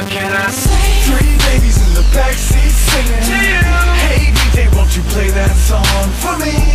what can I say? Three babies in the backseat singing Hey DJ, won't you play that song for me?